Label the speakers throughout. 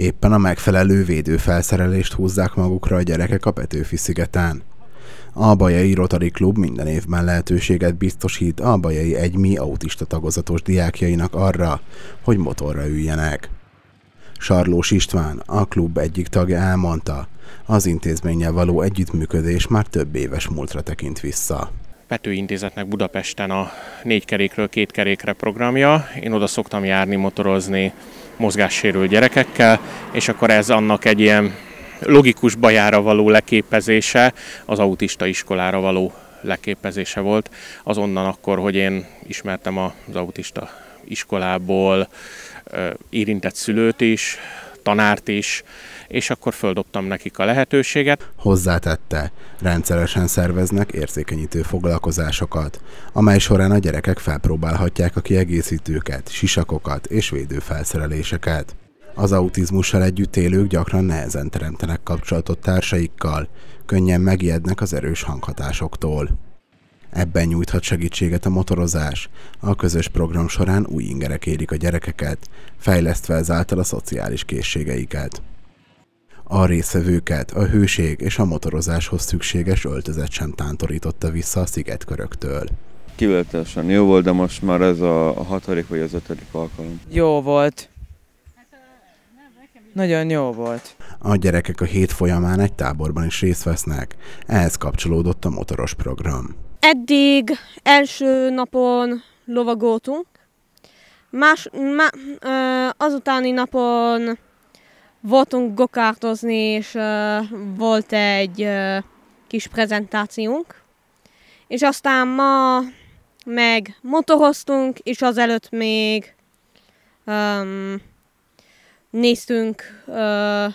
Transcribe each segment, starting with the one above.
Speaker 1: Éppen a megfelelő védőfelszerelést húzzák magukra a gyerekek a Petőfi szigeten. A Bajai Rotary Klub minden évben lehetőséget biztosít a Bajai Egymi autista tagozatos diákjainak arra, hogy motorra üljenek. Sarlós István, a klub egyik tagja elmondta, az intézménnyel való együttműködés már több éves múltra tekint vissza.
Speaker 2: Pető Intézetnek Budapesten a négy kerékről két kerékre programja. Én oda szoktam járni motorozni mozgássérült gyerekekkel, és akkor ez annak egy ilyen logikus bajára való leképezése, az autista iskolára való leképezése volt. Azonnan akkor, hogy én ismertem az autista iskolából érintett szülőt is, tanárt is, és akkor földobtam nekik a lehetőséget.
Speaker 1: Hozzátette, rendszeresen szerveznek érzékenyítő foglalkozásokat, amely során a gyerekek felpróbálhatják a kiegészítőket, sisakokat és védőfelszereléseket. Az autizmussal együtt élők gyakran nehezen teremtenek kapcsolatot társaikkal, könnyen megijednek az erős hanghatásoktól. Ebben nyújthat segítséget a motorozás. A közös program során új ingerek érik a gyerekeket, fejlesztve ezáltal a szociális készségeiket. A részvevőket a hőség és a motorozáshoz szükséges öltözet sem tántorította vissza a szigetköröktől.
Speaker 3: Kivételesen jó volt, de most már ez a hatodik vagy az ötödik alkalom.
Speaker 4: Jó volt. Nagyon jó volt.
Speaker 1: A gyerekek a hét folyamán egy táborban is részt vesznek. Ehhez kapcsolódott a motoros program.
Speaker 5: Eddig első napon lovagoltunk, más, má, azutáni napon voltunk gokártozni, és volt egy kis prezentációnk, és aztán ma meg motoroztunk, és azelőtt még um, néztünk uh,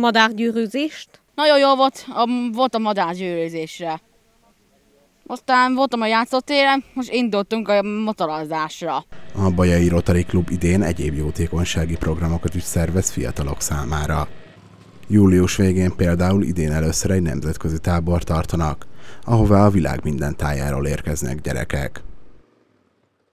Speaker 5: madárgyűrűzést.
Speaker 6: Nagyon jó volt, a, volt a madárgyűrűzésre. Aztán voltam a játszótéren, most indultunk a motorozásra.
Speaker 1: A Bajai Rotary Klub idén egyéb jótékonysági programokat is szervez fiatalok számára. Július végén például idén először egy nemzetközi tábor tartanak, ahová a világ minden tájáról érkeznek gyerekek.